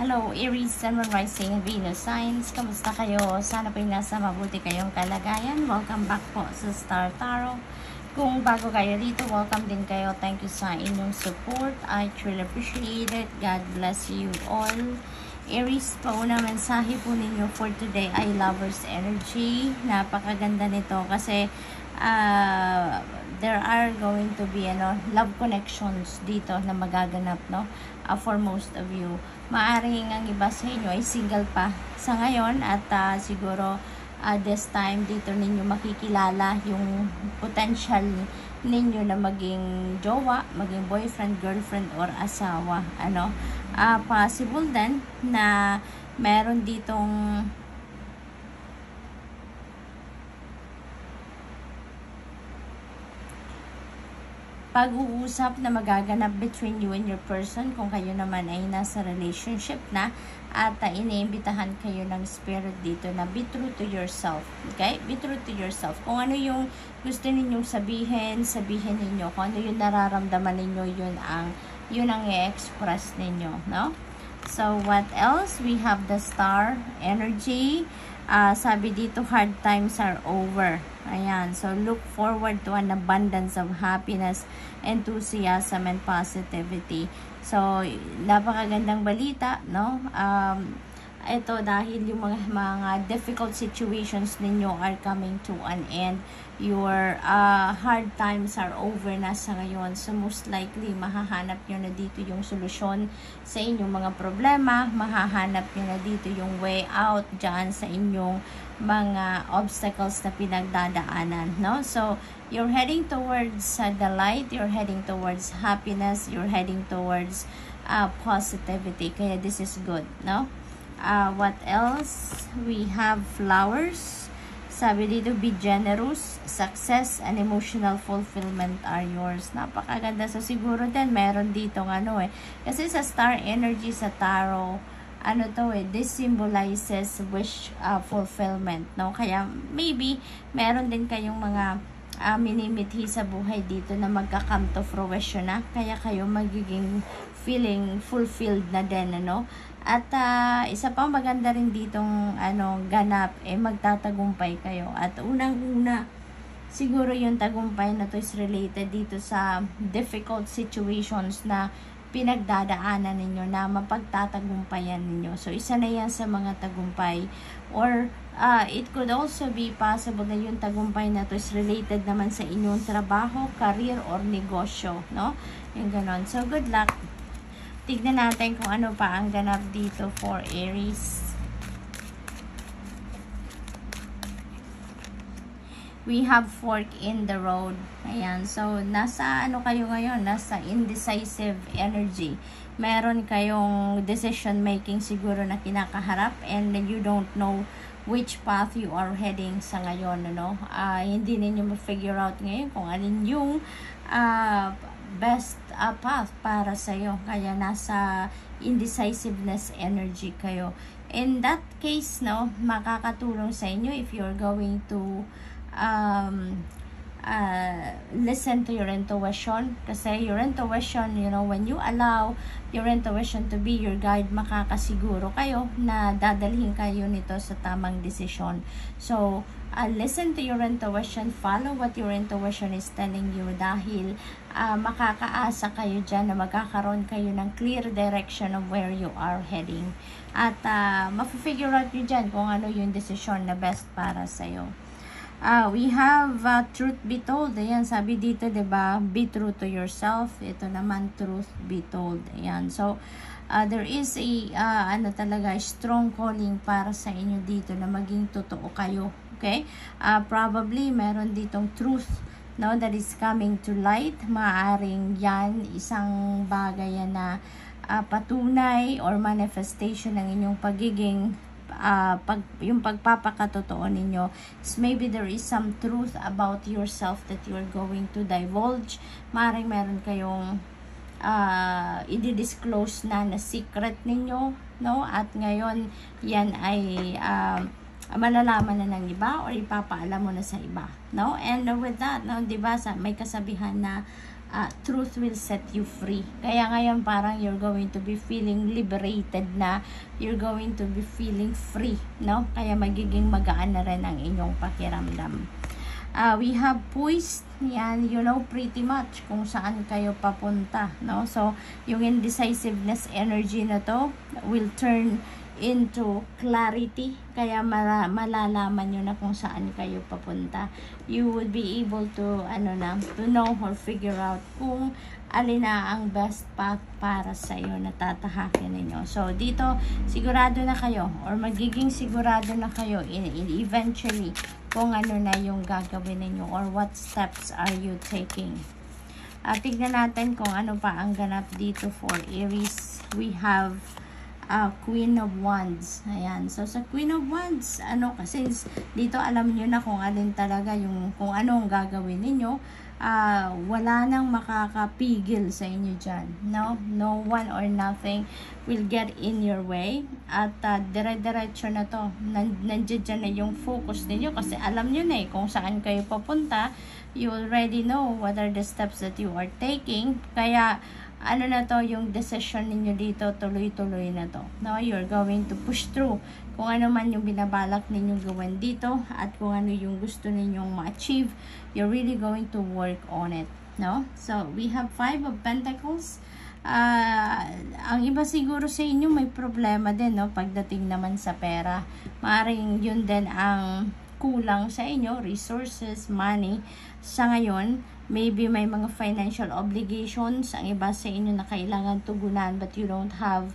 Hello, Aries, Sun, Moon, Rising, Venus Signs. Kamusta kayo? Sana po nasa mabuti kayong kalagayan. Welcome back po sa Star Tarot. Kung bago kayo dito, welcome din kayo. Thank you sa inyong support. I truly appreciate it. God bless you all. Aries, pauna mensahe po ninyo for today ay Lover's Energy. Napakaganda nito kasi uh, there are going to be ano, love connections dito na magaganap no uh, for most of you maaring ang iba sa inyo ay single pa sa ngayon at uh, siguro uh, this time dito ninyo makikilala yung potential ninyo na maging jowa, maging boyfriend, girlfriend, or asawa. Ano? Uh, possible din na meron ditong pag-uusap na magaganap between you and your person kung kayo naman ay nasa relationship na at uh, iniimbitahan kayo ng spirit dito na be true to yourself. Okay? Be true to yourself. Kung ano yung gusto ninyong sabihin, sabihin ninyo. Kung ano yung nararamdaman ninyo, yun ang yun ang i-express ninyo, no? So, what else? We have the star energy. Uh, sabi dito, hard times are over. Ayan. So, look forward to an abundance of happiness, enthusiasm, and positivity. So, napakagandang balita, no? Um, ito dahil yung mga, mga difficult situations ninyo are coming to an end. Your uh, hard times are over na sa ngayon. So, most likely, mahahanap nyo na dito yung solusyon sa inyong mga problema. Mahahanap nyo na dito yung way out dyan sa inyong mga obstacles na pinagdadaanan, no? So, you're heading towards uh, the light, you're heading towards happiness, you're heading towards uh, positivity. Kaya this is good, no? Uh, what else? We have flowers. Sabi dito, be generous, success, and emotional fulfillment are yours. Napakaganda. So, siguro din, meron dito ano eh. Kasi sa star energy sa tarot, ano to eh, this symbolizes wish uh, fulfillment, no? Kaya maybe meron din kayong mga uh, minimithi sa buhay dito na magka-come to fruition na. Kaya kayo magiging feeling fulfilled na din, ano? At uh, isa pang maganda rin ditong ano, ganap, eh magtatagumpay kayo. At unang-una, siguro yung tagumpay na to is related dito sa difficult situations na pinagdadaanan ninyo na mapagtatagumpayan ninyo. So, isa na yan sa mga tagumpay. Or, uh, it could also be possible na yung tagumpay na to is related naman sa inyong trabaho, career, or negosyo. No? Yung ganon. So, good luck. Tignan natin kung ano pa ang ganap dito for Aries. we have fork in the road. Ayan. So, nasa ano kayo ngayon? Nasa indecisive energy. Meron kayong decision making siguro na kinakaharap and you don't know which path you are heading sa ngayon. Ano? Uh, hindi ninyo ma-figure out ngayon kung alin yung uh, best uh, path para sa'yo. Kaya nasa indecisiveness energy kayo. In that case, no, makakatulong sa inyo if you're going to um, uh, listen to your intuition kasi your intuition, you know, when you allow your intuition to be your guide, makakasiguro kayo na dadalhin kayo nito sa tamang desisyon. So, uh, listen to your intuition, follow what your intuition is telling you dahil uh, makakaasa kayo dyan na magkakaroon kayo ng clear direction of where you are heading. At uh, mafifigure out nyo dyan kung ano yung desisyon na best para sa'yo. Uh, we have uh, truth be told. Ayan, sabi dito, ba diba, be true to yourself. Ito naman, truth be told. Ayan, so, uh, there is a, uh, ano talaga, strong calling para sa inyo dito na maging totoo kayo. Okay? Uh, probably, meron ditong truth no, that is coming to light. Maaring yan, isang bagay yan na uh, patunay or manifestation ng inyong pagiging uh, pag, yung pagpapakatotoo ninyo maybe there is some truth about yourself that you're going to divulge. Maring meron kayong uh, i-disclose na na secret ninyo, no? At ngayon, yan ay uh, malalaman na ng iba or ipapaalam mo na sa iba, no? And with that, no, 'di ba, may kasabihan na uh, truth will set you free. Kaya ngayon parang you're going to be feeling liberated na, you're going to be feeling free, no? Kaya magiging magaan na rin ang inyong pakiramdam. Uh, we have poised, yan, you know pretty much kung saan kayo papunta, no? So, yung indecisiveness energy na to will turn into clarity. Kaya mala malalaman nyo na kung saan kayo papunta. You would be able to ano na to know or figure out kung alin na ang best path para sa iyo na tatahakin ninyo. So dito sigurado na kayo or magiging sigurado na kayo in, in eventually kung ano na yung gagawin ninyo or what steps are you taking. Uh, tignan natin kung ano pa ang ganap dito for Aries. We have uh, Queen of Wands. Ayan. So, sa Queen of Wands, ano, kasi dito alam niyo na kung alin talaga yung, kung anong gagawin ninyo. Uh, wala nang makakapigil sa inyo dyan. No? No one or nothing will get in your way. At uh, dire-diretso na to. Nan nandiyan dyan na yung focus ninyo kasi alam niyo na eh kung saan kayo papunta. You already know what are the steps that you are taking. Kaya, ano na to, yung decision ninyo dito, tuloy-tuloy na to. No, you're going to push through kung ano man yung binabalak ninyong gawin dito at kung ano yung gusto ninyong ma-achieve, you're really going to work on it. No? So, we have five of pentacles. Uh, ang iba siguro sa inyo may problema din, no? Pagdating naman sa pera. Maring yun din ang kulang sa inyo, resources, money. Sa ngayon, maybe may mga financial obligations ang iba sa inyo na kailangan tugunan but you don't have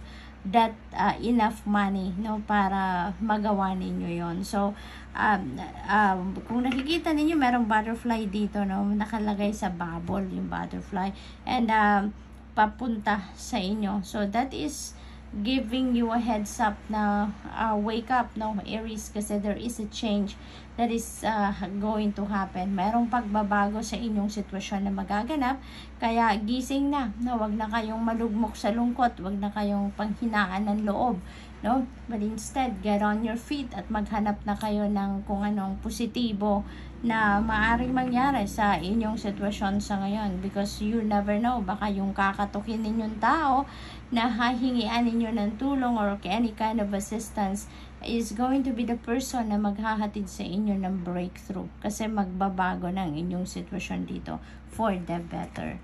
that uh, enough money no para magawa ninyo yon so um, um, kung nakikita ninyo merong butterfly dito no nakalagay sa bubble yung butterfly and um, papunta sa inyo so that is giving you a heads up na uh, wake up no Aries kasi there is a change that is uh, going to happen. Merong pagbabago sa inyong sitwasyon na magaganap. Kaya gising na no wag na kayong malugmok sa lungkot. Wag na kayong panghinaan ng loob no? But instead get on your feet at maghanap na kayo ng kung anong positibo na maaring mangyari sa inyong sitwasyon sa ngayon. Because you never know baka yung kakatukin ninyong tao na hahingian ninyo ng tulong or any kind of assistance is going to be the person na maghahatid sa inyo ng breakthrough kasi magbabago ng inyong sitwasyon dito for the better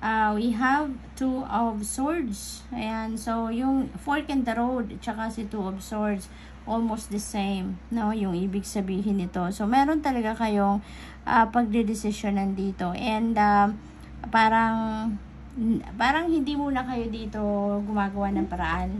uh, we have two of swords ayan so yung fork in the road tsaka si two of swords almost the same, no? Yung ibig sabihin nito. So, meron talaga kayong uh, pagdedesisyonan dito. And, uh, parang, parang hindi muna kayo dito gumagawa ng paraan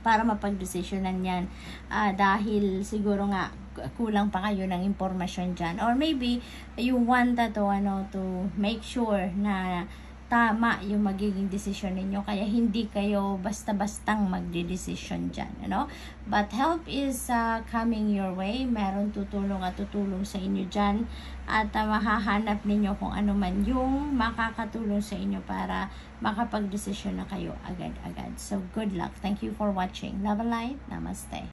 para mapagdesisyonan yan. Uh, dahil siguro nga, kulang pa kayo ng impormasyon dyan. Or maybe, you want to, ano, to make sure na tama yung magiging desisyon ninyo. Kaya hindi kayo basta-bastang magde-desisyon dyan. Ano? But help is uh, coming your way. Meron tutulong at tutulong sa inyo dyan. At uh, mahahanap ninyo kung ano man yung makakatulong sa inyo para makapag-desisyon na kayo agad-agad. So, good luck. Thank you for watching. Love and light. Namaste.